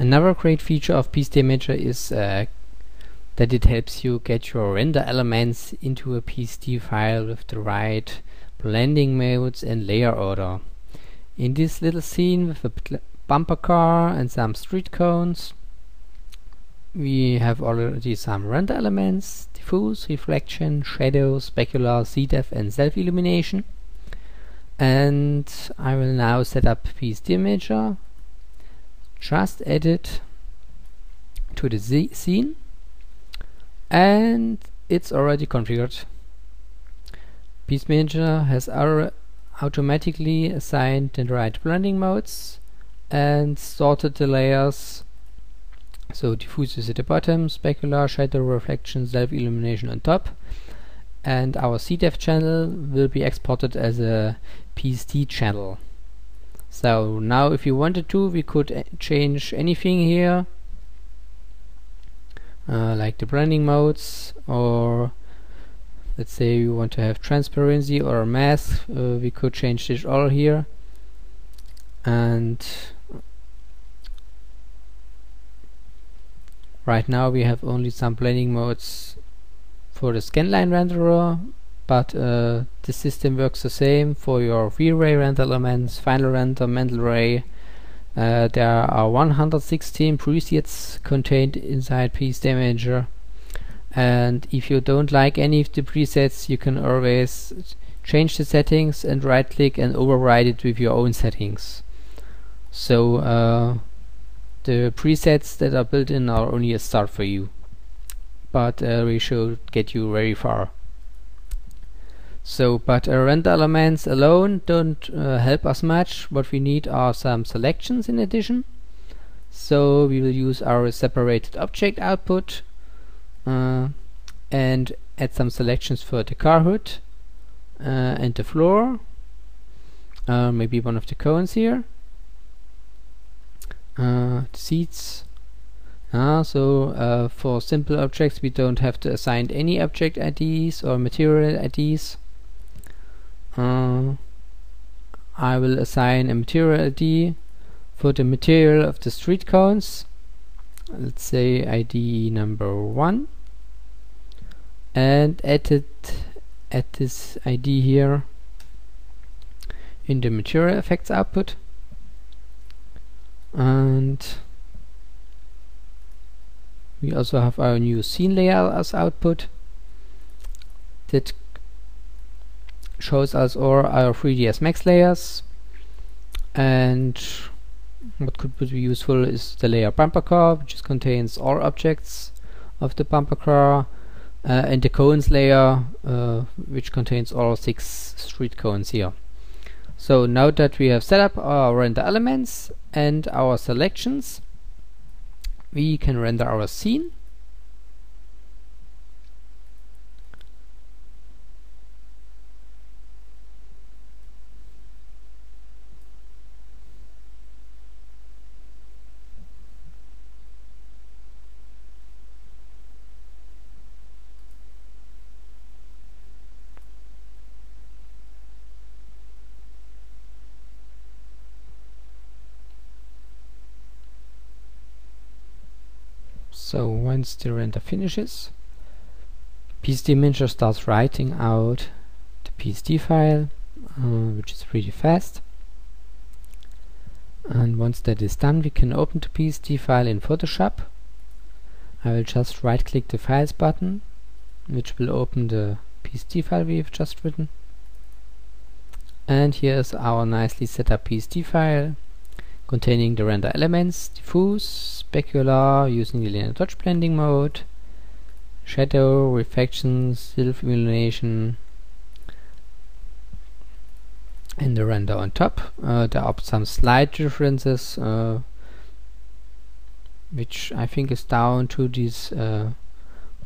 Another great feature of PSD Manager is uh, that it helps you get your render elements into a PSD file with the right blending modes and layer order. In this little scene with a bumper car and some street cones, we have already some render elements, diffuse, reflection, shadow, specular, ZDepth and self-illumination. And I will now set up PSD Manager, just add it to the scene and it's already configured. PSD Manager has automatically assigned the right blending modes and sorted the layers so diffuse is at the bottom, specular, shadow reflection, self-illumination on top and our ZDepth channel will be exported as a PSD channel. So now if you wanted to we could change anything here. Uh, like the blending modes or let's say we want to have transparency or mask uh, we could change this all here. And right now we have only some blending modes for the scanline renderer but uh, the system works the same for your V-Ray render elements, final render, Mental Ray, uh, there are 116 presets contained inside PSD Manager and if you don't like any of the presets you can always change the settings and right click and override it with your own settings. So uh, the presets that are built in are only a start for you but uh, we should get you very far so, but uh, render elements alone don't uh, help us much. What we need are some selections in addition. So we will use our separated object output uh, and add some selections for the car hood uh, and the floor. Uh, maybe one of the cones here. Uh, the seats. so for simple objects we don't have to assign any object IDs or material IDs uh, I will assign a material ID for the material of the street cones. Let's say ID number 1 and add it add this ID here in the material effects output. And we also have our new scene layer as output that shows us all our 3ds max layers. And what could be useful is the layer bumper car which contains all objects of the bumper car uh, and the cones layer uh, which contains all six street cones here. So now that we have set up our render elements and our selections we can render our scene So once the render finishes, PSD Manager starts writing out the PSD file, uh, which is pretty fast. And once that is done, we can open the PSD file in Photoshop. I will just right click the Files button, which will open the PSD file we have just written. And here is our nicely set up PSD file containing the render elements, diffuse, specular using the linear dodge blending mode, shadow, reflection, self-illumination, and the render on top. Uh, there are some slight differences uh, which I think is down to this uh,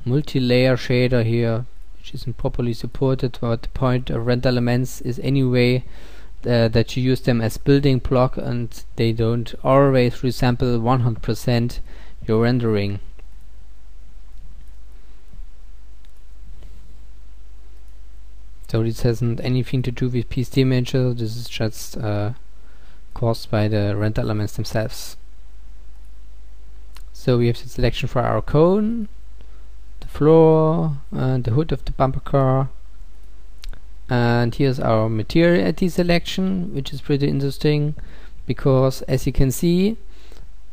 multi-layer shader here which isn't properly supported but the point of render elements is anyway uh, that you use them as building block and they don't always resemble 100% your rendering. So this hasn't anything to do with PSD Manager, this is just uh, caused by the render elements themselves. so we have the selection for our cone the floor and the hood of the bumper car and here's our material ID selection which is pretty interesting because as you can see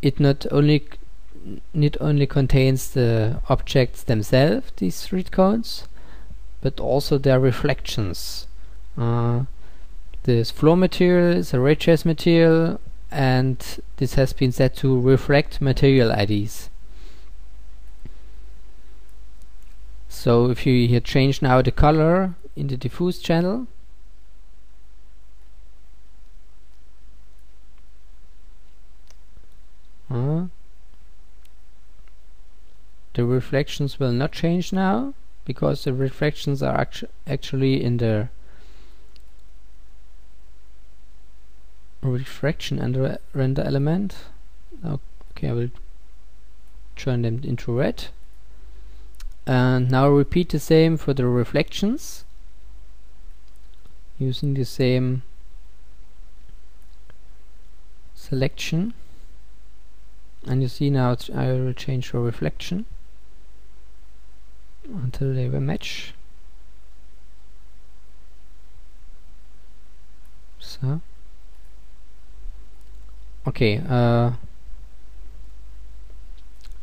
it not only not only contains the objects themselves these street cones but also their reflections. Uh, this floor material is a ray-trace material and this has been set to reflect material IDs. So if you here change now the color in the diffuse channel. Uh, the reflections will not change now because the reflections are actu actually in the refraction and re render element. Okay I will turn them into red. And now repeat the same for the reflections using the same selection. And you see now I will change the reflection until they will match. So okay uh,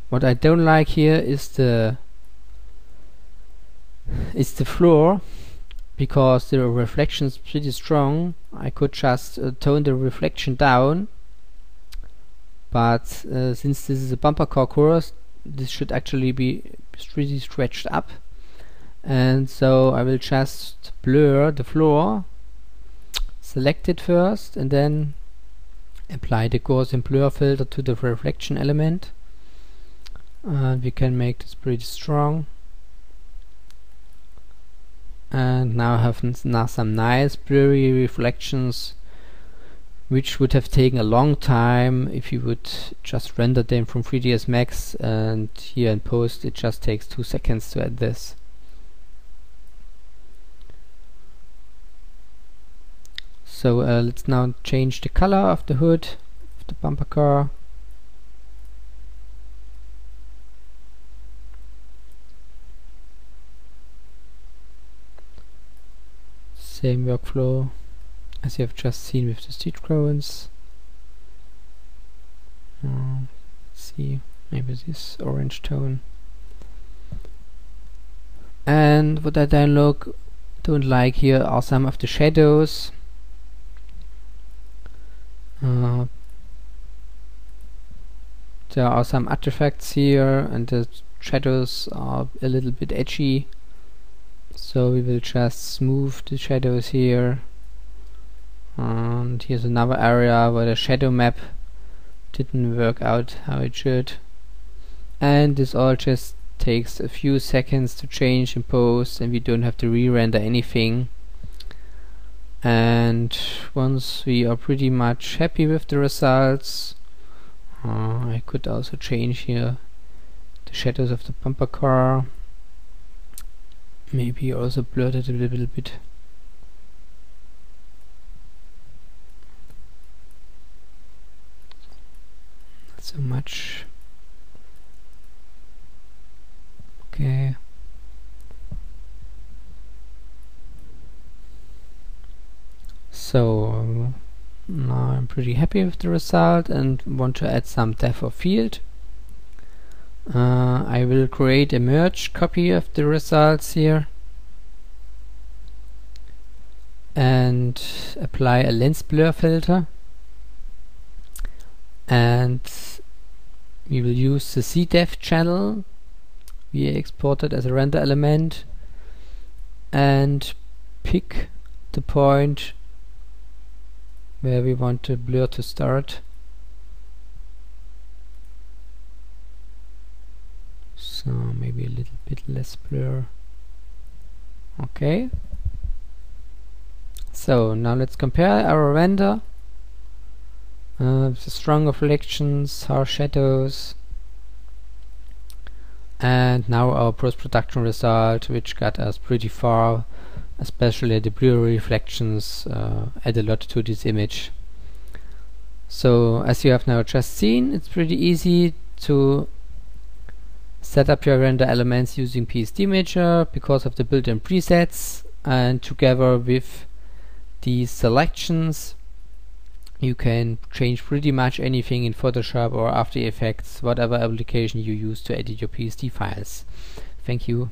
what I don't like here is the is the floor because the reflection is pretty strong I could just uh, tone the reflection down. But uh, since this is a bumper car course this should actually be pretty stretched up. And so I will just blur the floor select it first and then apply the Gaussian blur filter to the reflection element. And we can make this pretty strong and now I have now some nice blurry reflections which would have taken a long time if you would just render them from 3ds Max and here in post it just takes two seconds to add this. So uh, let's now change the color of the hood of the bumper car same workflow as you have just seen with the stitch cones. Uh, see, maybe this orange tone. And what I then look don't like here are some of the shadows. Uh, there are some artifacts here and the shadows are a little bit edgy so we will just smooth the shadows here. And here's another area where the shadow map didn't work out how it should. And this all just takes a few seconds to change in post and we don't have to re-render anything. And once we are pretty much happy with the results uh, I could also change here the shadows of the bumper car maybe also blurred it a little bit. Not so much. Okay. So now I'm pretty happy with the result and want to add some depth of field uh, I will create a merge copy of the results here and apply a lens blur filter. And we will use the ZDepth channel we exported as a render element and pick the point where we want the blur to start maybe a little bit less blur. Okay. So now let's compare our render. Uh, the strong reflections, harsh shadows. And now our post-production result which got us pretty far especially the blur reflections uh, add a lot to this image. So as you have now just seen it's pretty easy to set up your render elements using PSD PSDimager because of the built-in presets and together with these selections you can change pretty much anything in Photoshop or After Effects, whatever application you use to edit your PSD files. Thank you.